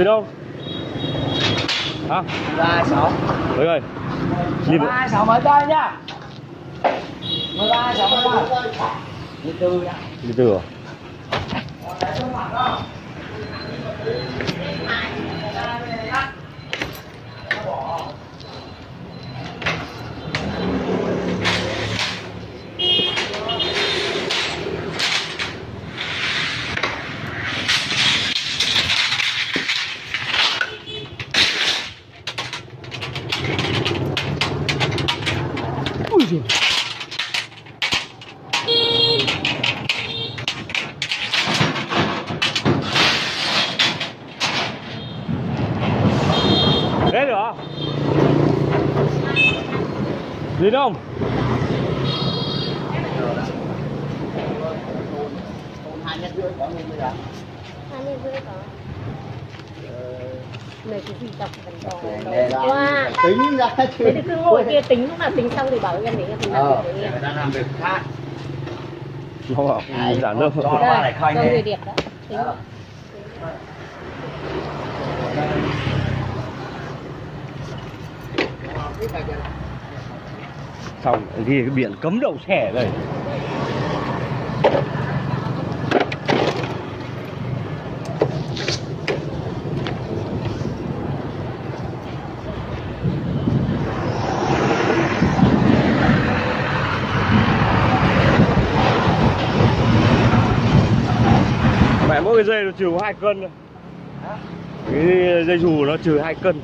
Gì đâu? Hả? ba sáu Đấy ơi Nhìn ba sáu mở tay nha. Mười ba sáu mở tay mười tư nha Đi từ à? Gì đâu hai nhân rưỡi có người bây giờ hai mươi rưỡi có mấy cái gì đọc vẫn còn Để ra. Wow. tính ra chứ. Thế thì cứ ngồi kia tính lúc nào tính xong thì bảo em để em làm ờ. việc ta làm việc khác. Nó bảo giản đơn Cho nó lại khai người đẹp đó tính. Ờ. Xong ghi cái biển cấm đậu xe đây. Mẹ mỗi cái dây nó trừ hai cân. Cái dây dù nó trừ hai cân